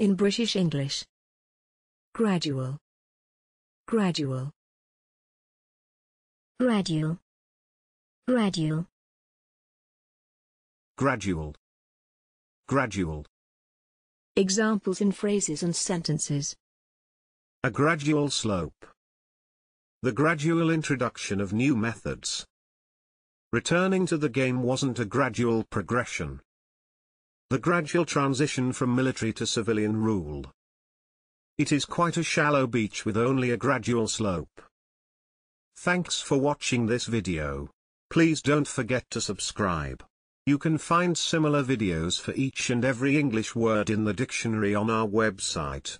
In British English. Gradual. Gradual. gradual, gradual, gradual, gradual, Examples in phrases and sentences. a gradual slope. The gradual introduction of new methods. Returning to the game wasn't a gradual progression. The gradual transition from military to civilian rule. It is quite a shallow beach with only a gradual slope. Thanks for watching this video. Please don't forget to subscribe. You can find similar videos for each and every English word in the dictionary on our website.